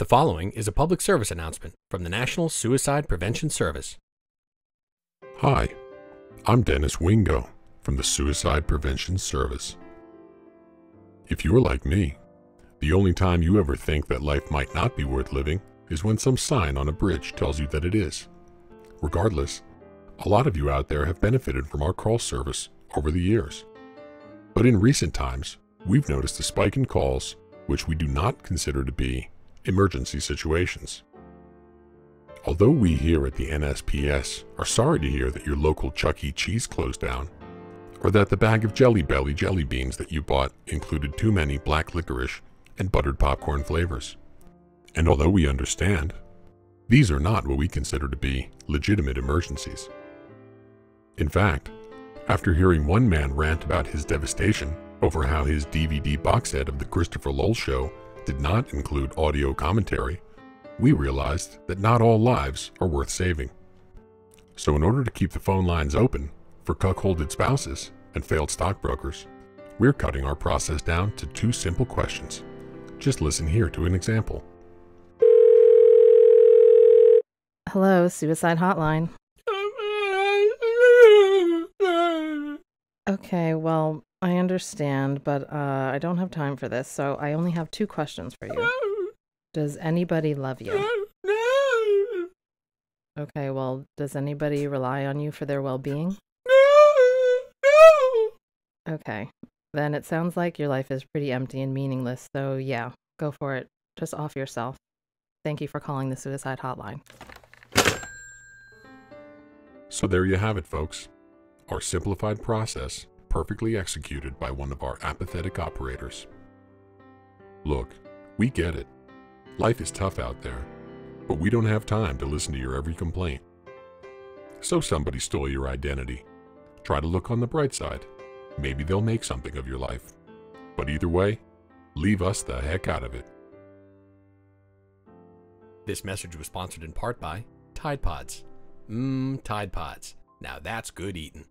The following is a public service announcement from the National Suicide Prevention Service. Hi, I'm Dennis Wingo from the Suicide Prevention Service. If you're like me, the only time you ever think that life might not be worth living is when some sign on a bridge tells you that it is. Regardless, a lot of you out there have benefited from our call service over the years. But in recent times, we've noticed a spike in calls which we do not consider to be emergency situations. Although we here at the NSPS are sorry to hear that your local Chuck E. Cheese closed down, or that the bag of Jelly Belly jelly beans that you bought included too many black licorice and buttered popcorn flavors. And although we understand, these are not what we consider to be legitimate emergencies. In fact, after hearing one man rant about his devastation over how his DVD box set of The Christopher Lowell Show did not include audio commentary, we realized that not all lives are worth saving. So, in order to keep the phone lines open for cuckolded spouses and failed stockbrokers, we're cutting our process down to two simple questions. Just listen here to an example. Hello, suicide hotline. Okay, well, I understand, but uh, I don't have time for this, so I only have two questions for you. Does anybody love you? No. Okay, well, does anybody rely on you for their well being? No. Okay, then it sounds like your life is pretty empty and meaningless, so yeah, go for it. Just off yourself. Thank you for calling the suicide hotline. So, there you have it, folks. Our simplified process, perfectly executed by one of our apathetic operators. Look, we get it. Life is tough out there, but we don't have time to listen to your every complaint. So somebody stole your identity. Try to look on the bright side. Maybe they'll make something of your life. But either way, leave us the heck out of it. This message was sponsored in part by Tide Pods. Mmm, Tide Pods. Now that's good eating.